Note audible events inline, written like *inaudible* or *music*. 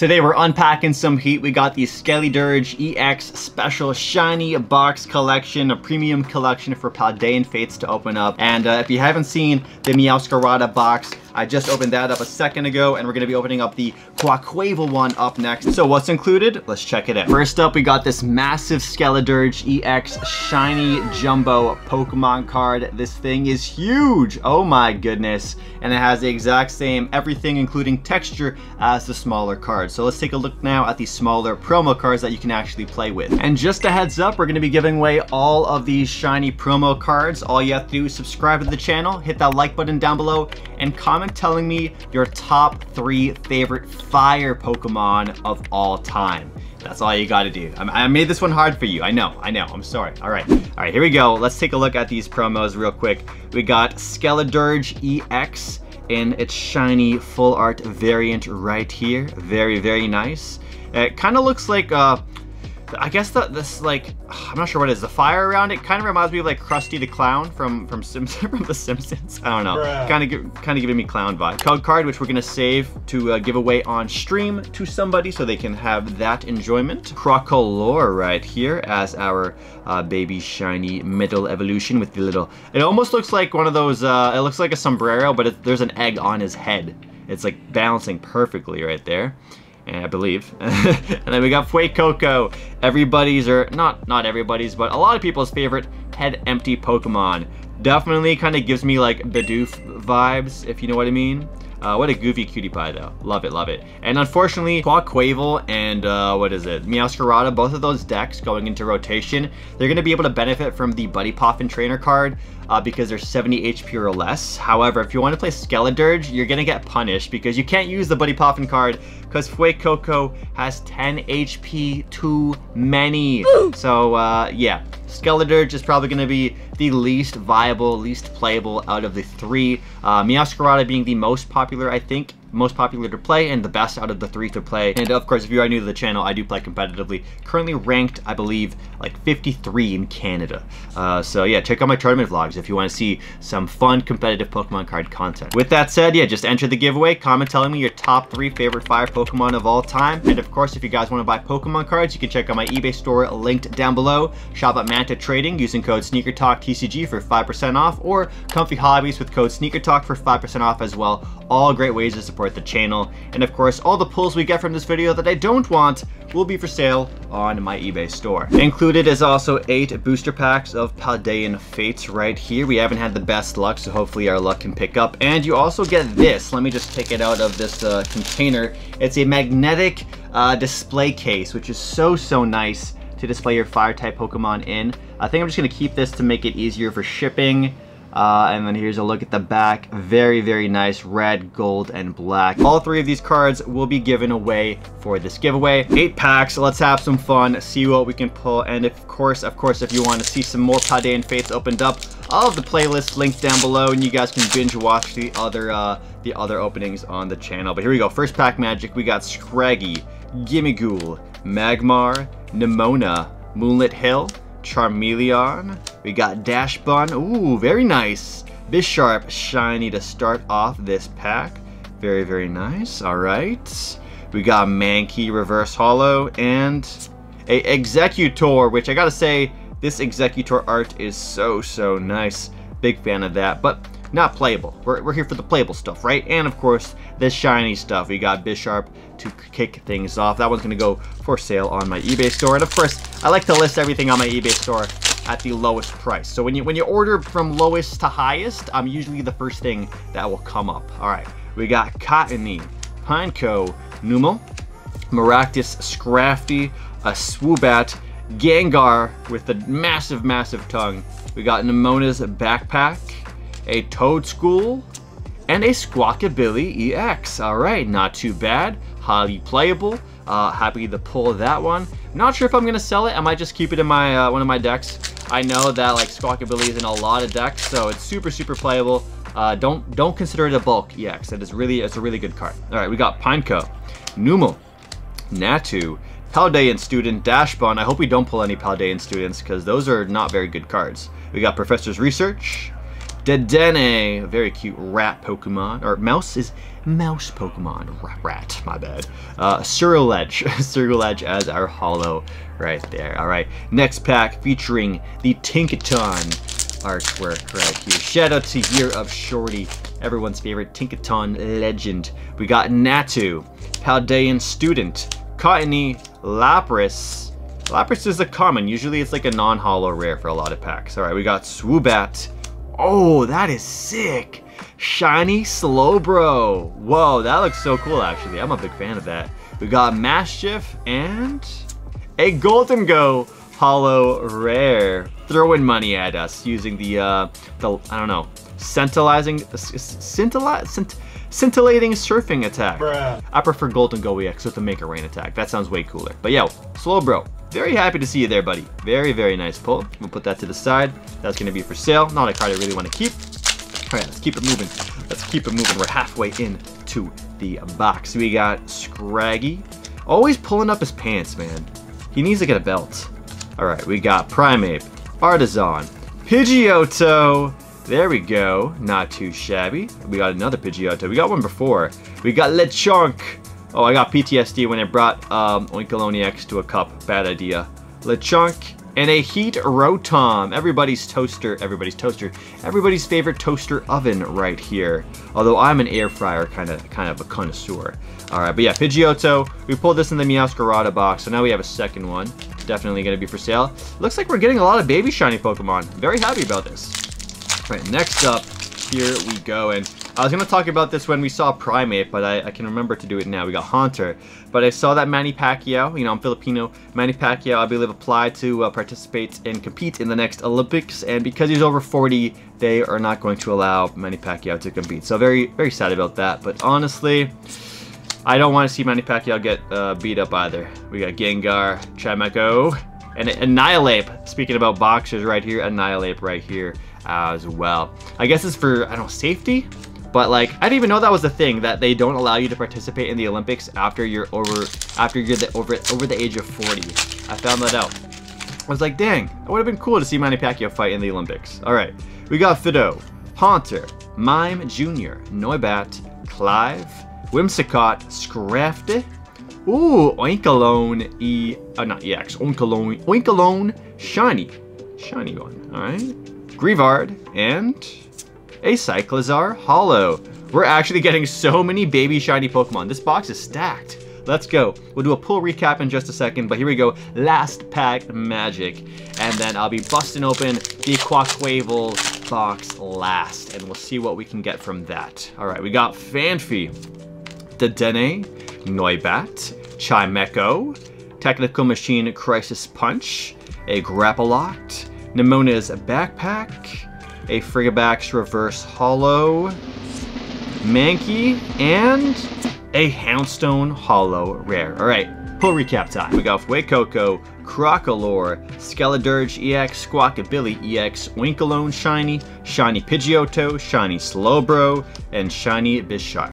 Today we're unpacking some heat. We got the Skeledirge EX Special Shiny Box Collection, a premium collection for Paldean Fates to open up. And uh, if you haven't seen the Meowscarada box, I just opened that up a second ago and we're gonna be opening up the Quaquaval one up next. So what's included? Let's check it out. First up, we got this massive Skeledirge EX Shiny Jumbo Pokemon card. This thing is huge. Oh my goodness. And it has the exact same everything, including texture, as the smaller card. So let's take a look now at the smaller promo cards that you can actually play with. And just a heads up, we're gonna be giving away all of these shiny promo cards. All you have to do is subscribe to the channel, hit that like button down below, and comment comment telling me your top three favorite fire Pokemon of all time. That's all you gotta do. I, made this one hard for you. I know, I know, I'm sorry. All right, all right, here we go. Let's take a look at these promos real quick. We got Skeledirge EX in its shiny full art variant right here. Very, very nice. It kind of looks like uh, I guess the, this like I'm not sure what it is. The fire around it kind of reminds me of like Krusty the Clown from from *laughs* from The Simpsons. I don't know. Kind of kind of giving me clown vibe. Code card which we're gonna save to uh, give away on stream to somebody so they can have that enjoyment. Crocalor right here as our uh, baby shiny middle evolution with the little. It almost looks like one of those. Uh, it looks like a sombrero, but it, there's an egg on his head. It's like balancing perfectly right there. Eh, I believe. *laughs* and then we got Fuecoco, everybody's, or not not everybody's, but a lot of people's favorite head empty Pokemon. Definitely kind of gives me like Bidoof vibes, if you know what I mean. Uh, what a goofy cutie pie though. Love it, love it. And unfortunately, Quaquaval and uh, what is it, Meowscarada, both of those decks going into rotation, they're going to be able to benefit from the Buddy Poffin Trainer card uh, because they're 70 HP or less. However, if you want to play Skeledirge, you're going to get punished because you can't use the Buddy Poffin card because Fuecoco has 10 HP too many. So uh, yeah, Skeledirge is probably going to be the least viable, least playable out of the three. Uh, Meowscarada being the most popular, I think, most popular to play and the best out of the three to play. And of course, if you are new to the channel, I do play competitively. Currently ranked, I believe, like 53 in Canada. Uh, so yeah, check out my tournament vlogs if you want to see some fun competitive Pokemon card content. With that said, yeah, just enter the giveaway, comment telling me your top three favorite fire Pokemon of all time. And of course, if you guys want to buy Pokemon cards, you can check out my eBay store linked down below. Shop at Manta Trading using code SneakerTalkTCG for 5% off or Comfy Hobbies with code SneakerTalk for 5% off as well. All great ways to support support the channel. And of course, all the pulls we get from this video that I don't want will be for sale on my eBay store. Included is also eight booster packs of Paldean Fates right here. We haven't had the best luck, so hopefully our luck can pick up. And you also get this. Let me just take it out of this uh, container. It's a magnetic uh, display case, which is so, so nice to display your fire type Pokemon in. I think I'm just gonna keep this to make it easier for shipping. Uh, and then here's a look at the back. Very, very nice red, gold, and black. All three of these cards will be given away for this giveaway. Eight packs. Let's have some fun, see what we can pull. And of course, of course, if you want to see some more Paldean Fates opened up, all of the playlists linked down below, and you guys can binge watch the other uh, the other openings on the channel. But here we go. First pack magic. We got Scraggy, Gimmighoul, Magmar, Nemona, Moonlit Hill, Charmeleon. We got Dachsbun. Ooh, very nice. Bisharp shiny to start off this pack. Very, very nice. All right. We got Mankey Reverse Holo and a Executor, which I gotta say, this Executor art is so, so nice. Big fan of that. But not playable. We're, we're here for the playable stuff, right? And of course, this shiny stuff. We got Bisharp to kick things off. That one's to go for sale on my eBay store. And of course, I like to list everything on my eBay store at the lowest price. So when you when you order from lowest to highest, I'm usually the first thing that will come up. All right, we got Cottonee, Pineco, Numel, Maractus Scrafty, a Swoobat, Gengar with a massive, massive tongue. We got Nemona's Backpack, a Toedscool, and a Squawkabilly EX. All right, not too bad. Highly playable. Uh, happy to pull that one. Not sure if I'm gonna sell it. I might just keep it in my uh, one of my decks. I know that like Squawkabilly is in a lot of decks, so it's super super playable. Uh, don't don't consider it a bulk EX. It is really it's a really good card. All right, we got Pineco, Numel, Natu, Paldean Student, Dachsbun. I hope we don't pull any Paldean Students because those are not very good cards. We got Professor's Research, Dedenne, a very cute rat Pokemon, or mouse is mouse Pokemon, rat, rat my bad. Uh, Ceruledge, Ceruledge *laughs* as our holo right there. All right, next pack featuring the Tinkaton artwork right here. Shout out to Year of Shorty, everyone's favorite Tinkaton legend. We got Natu, Paldean Student, Cottonee, Lapras. Lapras is a common. Usually it's like a non-holo rare for a lot of packs. All right, we got Swoobat. Oh, that is sick. Shiny Slowbro. Whoa, that looks so cool, actually. I'm a big fan of that. We got Maschiff and a Golden Go Holo rare. Throwing money at us using the, uh, the I don't know, scintillating, scintillating, scint scintillating surfing attack. Bruh. I prefer Gholdengo EX with the Make It Rain attack. That sounds way cooler. But yo, Slowbro, very happy to see you there, buddy. Very, very nice pull. We'll put that to the side. That's going to be for sale. Not a card I really want to keep. All right, let's keep it moving. Let's keep it moving. We're halfway into the box. We got Scraggy. Always pulling up his pants, man. He needs to get a belt. All right, we got Primeape, Artisan, Pidgeotto. There we go. Not too shabby. We got another Pidgeotto. We got one before. We got Lechonk. Oh, I got PTSD when I brought um, Oinkologne X to a cup. Bad idea. Lechonk and a Heat Rotom. Everybody's toaster, everybody's toaster, everybody's favorite toaster oven right here. Although I'm an air fryer kind of kind of a connoisseur. All right, but yeah, Pidgeotto. We pulled this in the Meowscarada box, so now we have a second one. Definitely going to be for sale. Looks like we're getting a lot of baby shiny Pokemon. Very happy about this. All right, next up, here we go. And I was going to talk about this when we saw Primeape, but I, I, can remember to do it now. We got Haunter. But I saw that Manny Pacquiao, you know, I'm Filipino. Manny Pacquiao, I believe, applied to uh, participate and compete in the next Olympics. And because he's over 40, they are not going to allow Manny Pacquiao to compete. So very, very sad about that. But honestly, I don't want to see Manny Pacquiao get uh, beat up either. We got Gengar, Chimecho, and Annihilape. Speaking about boxers right here, Annihilape right here as well. I guess it's for, I don't know, safety? But like, I didn't even know that was a thing that they don't allow you to participate in the Olympics after you're over, after you're the, over over the age of 40. I found that out. I was like, dang, it would have been cool to see Manny Pacquiao fight in the Olympics. All right, we got Fidough, Haunter, Mime Jr., Noibat, Clive, Whimsicott, Scrafty, ooh, Oinkologne E, uh, not EX, Oinkologne, Oinkologne, Shiny, Shiny one, all right. Greavard, and a Cyclizar Holo. We're actually getting so many baby shiny Pokemon. This box is stacked. Let's go. We'll do a pull recap in just a second, but here we go. Last pack magic. And then I'll be busting open the Quaquaval box last, and we'll see what we can get from that. All right, we got Phanpy, Dedenne, Noibat, Chimecho, Technical Machine Crisis Punch, a Grapploct, Nemona's Backpack, a Frigibax Reverse Holo, Mankey, and a Houndstone Holo Rare. All right, pull recap time. We got Fuecoco, Crocalor, Skeledirge EX, Squawkabilly EX, Oinkologne Shiny, Shiny Pidgeotto, Shiny Slowbro, and Shiny Bisharp.